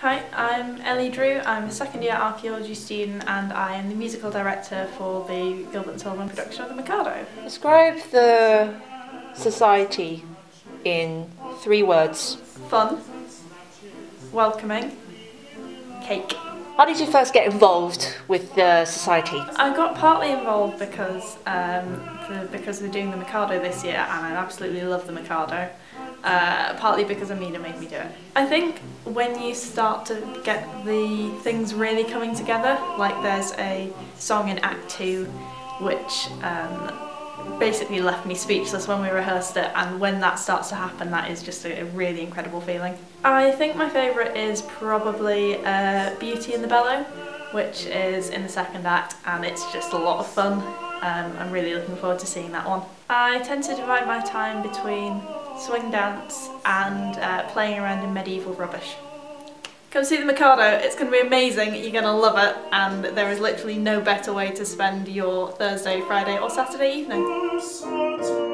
Hi, I'm Ellie Drew. I'm a second year archaeology student and I am the musical director for the Gilbert and Sullivan production of The Mikado. Describe the society in three words. Fun, welcoming, cake. How did you first get involved with the society? I got partly involved because um, because we're doing The Mikado this year and I absolutely love The Mikado. Uh, partly because Amina made me do it. I think when you start to get the things really coming together, like there's a song in Act 2 which um, basically left me speechless when we rehearsed it and when that starts to happen that is just a, really incredible feeling. I think my favourite is probably uh, Beauty and the Bellow which is in the second act and it's just a lot of fun. Um, I'm really looking forward to seeing that one. I tend to divide my time between swing dance and uh, playing around in medieval rubbish. Come see the Mikado, it's going to be amazing, you're going to love it and there is literally no better way to spend your Thursday, Friday or Saturday evening.